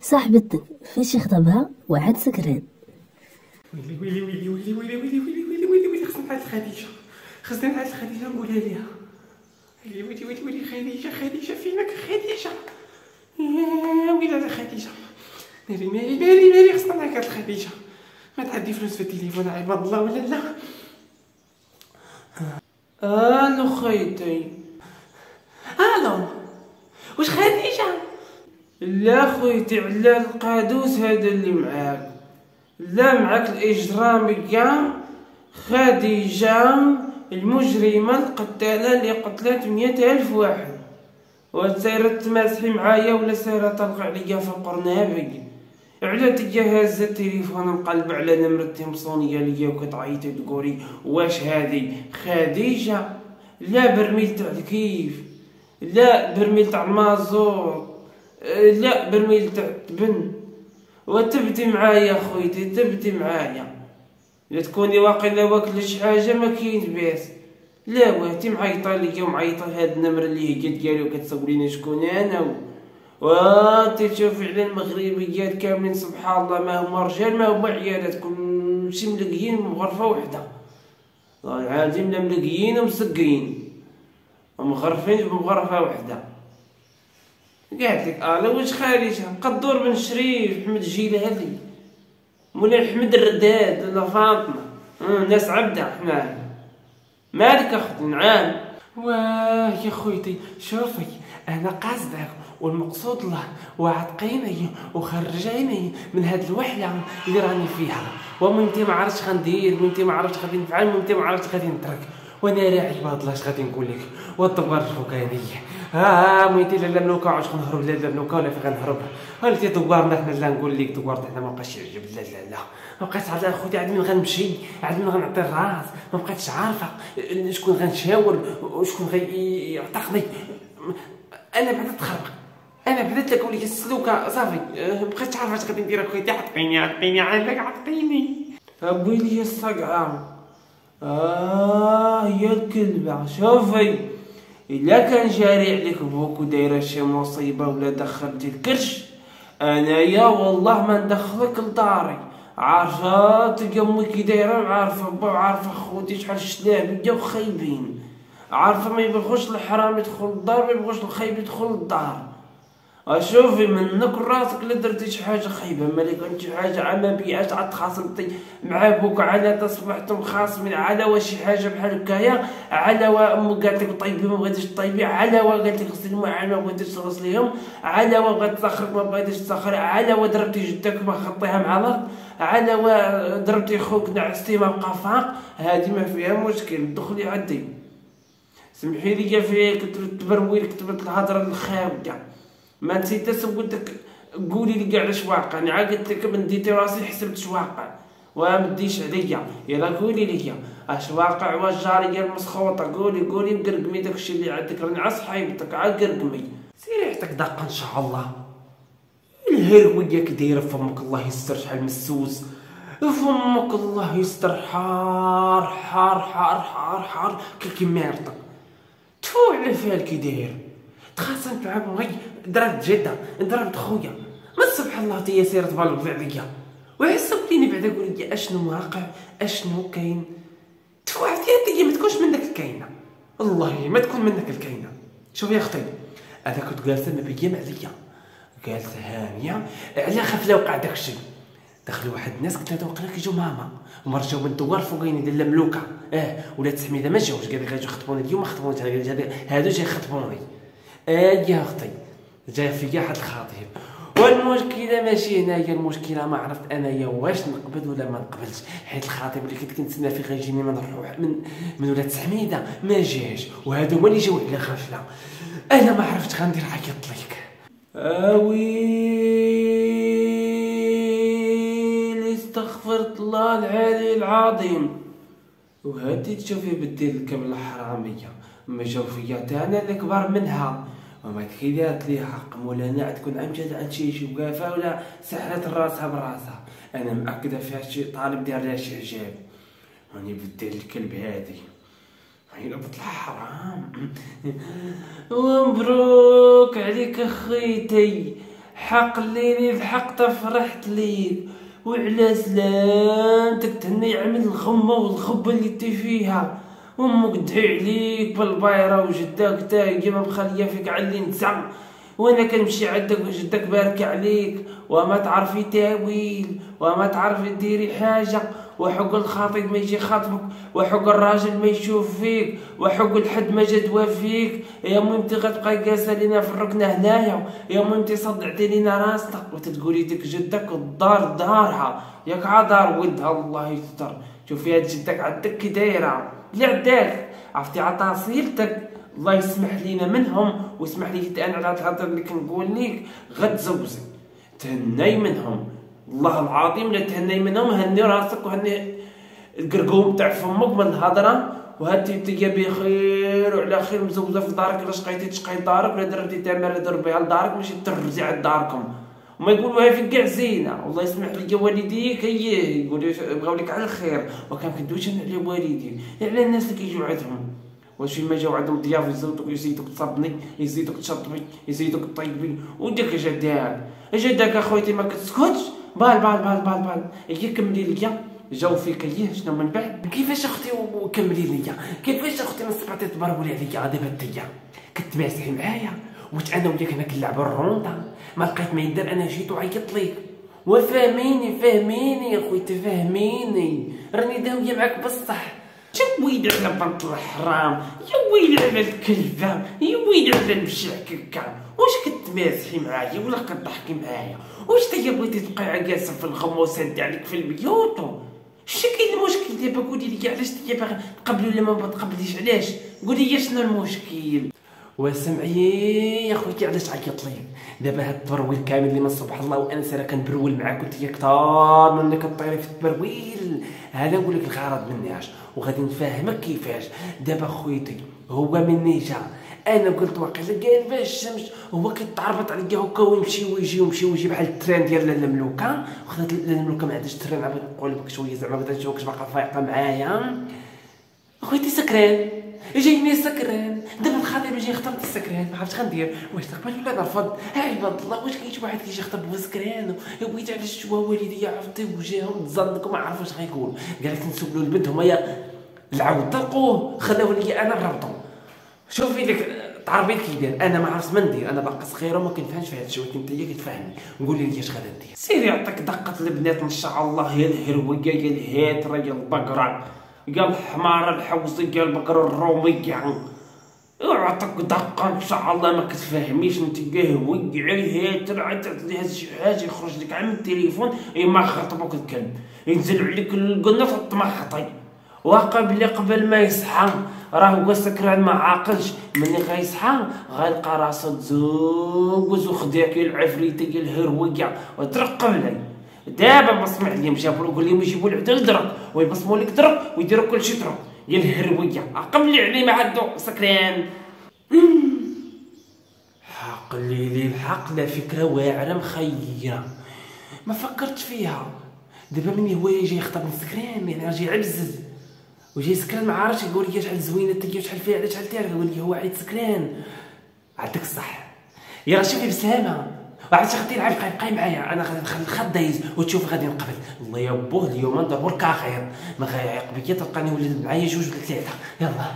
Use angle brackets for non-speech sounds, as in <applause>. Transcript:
صاحبتك فاش يخطبها وعاد سكران ويلي ويلي ويلي ويلي ويلي ويلي ويلي ويلي ويلي خصنا نعاد لخديجة خصنا نعاد لخديجة نقولها ليها ويلي ويلي ويلي ويلي خديجة خديجة فينك خديجة ويلي خديجة ناري ناري ناري ناري خصنا نعاد لخديجة ما تعدي فلوس في التليفون عباد الله ولا لا ألو خيتي ألو واش خديجة لا خويتي على القادوس هذا اللي معاك. لا معاك الإجرامية خديجة المجرمة القتالة اللي قتلت مية ألف واحد. وسايرة تماسحي معايا ولا سايرة تلقى عليا في القرنابي على تجا هازة التليفون مقلب على نمرتي مصونية ليا وكتعيطي تقولي واش هادي خديجة لا برميل تاع الكيف لا برميل تاع المازوت. لا برميل تاع التبن وتبدي معايا خويتي تبدي معايا. لا تكوني واقيلا واكلة شي حاجة ما كاين باس لا واتي معيطة ليا ومعيطة هاد النمرة اللي هي ديالي وكتصوريني شكون أنا و... وأنت تشوفي على المغربيات كاملين سبحان الله ما هما رجال ما هما عيالات كلشي ملقيين بغرفة وحدة. العظيم لا ملقيين ومسقين ومغرفين بغرفة وحدة. قالت لك آه واش خارجة قدور بن شريف حمد الجيلاني مولاي حمد الرداد ولا فاطمة آه ناس عبدة حنا مالك أختي نعم واه يا خويتي شوفي أنا قاصدك والمقصود له وعتقيني وخرجيني من هاد الوحله اللي راني فيها. ومنتي ما عرفتش غندير منتي ما عرفتش غادي نفعل منتي ما عرفتش غادي نترك. وأنا راعي الله اش غادي نقول لك؟ والدوار الفوقاني. ها آه ميتي لا ملوكا عاش غنهرب لا ملوكا ولا فين غنهرب؟ قلتي دوارنا حنا لا نقول لك دوار حنا ما بقاش يعجب؟ لا لا لا. ما بقيتش عاد اخوتي عاد من غنمشي؟ عاد من غنعطي الراس؟ ما بقيتش عارفة. شكون غنشاور؟ وشكون غيعتقني أنا بعدا تخرق. أنا بديت لك ولي السلوكة. صافي. بقيتش عارفة اش غادي ندير أخويا. عطيني عطيني عندك عطيني. ابويلي الصقعة. آه يا الكلبة. شوفي. إلا كان جاري عليك بوك ودايرة شي مصيبة ولا دخلتي الكرش أنايا والله ما ندخلك لداري. عارفة تلقى أمي كي دايرة عارفة با عارفة خوتي شحال شلابيه وخايبين. عارفة ما يبغوش الحرام يدخل للدار ما يبغوش الخايب يدخل للدار أشوفي منك راسك لا درتي شي حاجة خايبة مالك شي حاجة على عاد تخاصمتي مع بوك على تصبحتم خاصمين على وا شي حاجة بحال هكايا على وا أمك قالت لك طيبي ما بغيتيش طيبي على وا قالت لك غسلي المعان ما بغيتيش تغسليهم على وا بغيت تسخرك ما بغيتيش تسخري على وا ضربتي جدك ما خطيها مع الأرض على وا ضربتي خوك نعستي ما بقى فاق هذه ما فيها مشكل دخلي عدي. سمحي لي فيها كتبت تبرويل كتبت الهضرة الخاويه ما نسيت سولتك قولي لي كاع اش واقع؟ أنا قلت لك من ديتي راسي حسبت واقع. وما ديش عليا. يلا قولي لي أش واقع واش جاري المسخوطه قولي قولي مقرقمي داكشي اللي عندك. راني عا صحيبتك عا قرقمي سيري ريحتك داقه إن شاء الله. الهرويه كدايره فمك الله يستر شحال مسوس. فمك الله يستر حار حار حار حار حار. كي ميرتك. تفو على فال كي داير تخاصمت مع بغي ضربت جدة ضربت خويا. ما سبحان الله تي سيرة بالك عليا وحسبتيني بعدا قول لي أشنو واقع أشنو كاين؟ تفو عرفتي هي ما تكونش منك الكاينة. والله ما تكون منك الكاينة. شوفي يا أختي أنا كنت جالسه مبيم عليا جالسه هانية على خاف لا وقع داكشي دخلوا واحد الناس قلت لهم وقيلا كيجيو ماما. هما رجعوا من الدوار فوقين ديال الملوكه آه ولاد سحميده ما جاوش قال لك غاجي يخطبوني اليوم خطبوني هادو جاي يخطبوني أجي أختي. جا فيا حد الخطيب والمشكلة ماشي هنايا المشكلة ما عرفت أنايا واش نقبل ولا ما نقبلش حيت الخطيب اللي كنت كنتسنى فيه غيجيني من الروح من من ولاد سحميده ما جاش. وهادو هما اللي جاو على غفلة. أنا ما عرفتش غندير عيطت لك اويلي استغفرت الله العلي العظيم. وهادي تشوفي بدي الكبله حراميه ما جاو فيا أنا الكبر منها. وما تكيدات لي حق مولانا تكون امجد عن شي شي وقافه ولا سحرت راسها براسها. أنا مأكدة فيها شي طالب دير لها شي عجاب راني بدي الكلب هادي. هي بطلع حرام <laughs> ومبروك عليك أخيتي. حق ليلي ضحكت فرحت ليك وعلى سلامتك تهني عمل الخمة والخبة اللي تي فيها. أمك تدعي عليك بالبايرة وجدك تا هي ما مخلية فيك اللي نتزعم. وأنا كنمشي عندك وجدك بارك عليك وما تعرفي تاويل وما تعرفي ديري حاجة وحق الخاطب ما يجي خاطبك وحق الراجل ما يشوف فيك وحق الحد ما جدوى فيك. يا ميمتي غتبقاي جالسة لينا في الركنه هنايا يا ميمتي صدعتي لينا راسنا وتتقولي ديك جدك الدار دارها. ياك عدار ولدها الله يستر. شوفي هاد جدك عندك كي دايرة. اللي عداك. عرفتي عطاسيلتك الله يسمح لينا منهم ويسمح لي أنا على الهضر اللي كنقول ليك. غتزوجي تهني منهم. والله العظيم لا تهني منهم هني راسك وهني القرقوم تاع فمك من الهضرة. وهاتي تيا بخير وعلى خير مزوجه في دارك الا شقيتي تشقي دارك؟ ولا درتي تمر درب بها لدارك ماشي ترجع عند داركم وما يقولوا في كاع زينة. والله يسمح لي والديك هي يقولوا بغاو لك على الخير. وكان كندوش على والديك على الناس اللي كيجوا عندهم. واش فيما جاو عندهم ضياف يزيدوك يزيدوك تصبني يزيدوك تشطبي يزيدوك طيبي وديك جداك جداك أخويتي ما كتسكتش. بال بال بال بال بال. هي كملي ليا. جاو فيك هي شنو من بعد؟ كيفاش أختي وكملي ليا؟ كيفاش أختي من صبعتي تبرولي عليا دابا انتيا معايا. واش أنا وياك هنا كنلعبوا الروندا؟ ما لقيت ما يدير أنا جيت وعيطت ليك. وفهميني فهميني يا خويا فهميني راني داويه معاك بصح. يا ويلي على بنت الحرام يا ويلي على الكلبة يا ويلي على المشعككة واش كتمازحي معايا ولا كتضحكي معايا؟ واش تيا بغيتي تبقاي جالسة في الغم وسد عليك في البيوت؟ شنو كاين المشكل دابا؟ قولي لي علاش تيا باغي تقبلي ولا ما تقبليش؟ علاش؟ قولي لي شنو المشكل؟ وسمعي يا خوتي علاش عيط لي دابا هاد التبرويل كامل اللي من صبح الله وأنا سير كنبرول معاك وأنت كثار منك كطيري في التبرويل هذا نقول لك الغرض مني اش وغادي نفهمك كيفاش. دابا خويتي هو مني جا. أنا قلت واقيلا قال باش الشمس هو كيتعربط عليا هكا ويمشي ويجي ويمشي ويجي بحال التران ديال الملوكه وخدات الملوكه ما عندهاش التران عبد نقول لك شوية زعما بغيت نشوفك باقا فايقة معايا. خويتي سكران جايني سكران. دابا الخطيب يجي يخطب السكران. ما عرفتش غندير. واش تقبل ولا نرفض عباد الله واش كاين شي واحد كيجي يخطب هو سكران بغيت علاش شوا والدي عرفتي وجاهم تزنق وما عرف واش غيقول قال لك نسول له البنت هما العود طلقوه خلاو لي أنا نربطو شوفي لك تعرفي كي داير أنا ما عرفت ما ندير أنا باقا صغيره وما كنفهمش في هذا الشيء. ولكن أنت كتفهمني قولي لي اش غادا دير. سيري يعطيك دقة البنات. ان شاء الله. يا الهرويه يا الهاتره يا البقرة. يا الحمار الحوزي يا البقر الرومي يعطيك دقة. ان شاء الله. ما كتفهميش. أنت قهوي عليه ترعى تعطي شي حاجة يخرج لك عن التليفون. ما خطبك الكلب ينزل عليك القناص تمحطي وقبل قبل ما يصحى. راه هو سكران ما عاقلش. ملي غيصحى غيلقى راسو تزوج وخداك العفريته الهرويه وترقب لي دابا ما سمع لي جابوا له قول لهم يجيبوا العدل درك ويبصموا لك درك ويديروا كل شيء درك يا الهرويه عقملي عليه ما عندو سكران. عقلي لي الحق لا فكرة واعرة مخيرة. ما فكرت فيها. دابا مني هو يجي يخطب من سكران يعني راجي يعبزز. وجاي سكران ما عارفش يقول لي شحال زوينه تيا شحال فيها شحال تاعك؟ يقول لي هو عيد سكران. عندك الصح. يا راه شوفي بسلامه وعرفتي غادي يلعب بقاي معايا. أنا غادي نخلي الخط دايز وتشوف غادي نقبل الله يا بوه اليوم ندور بركا خير ما غيعيق بيا تلقاني ولد معايا جوج ولا ثلاثة. يلا.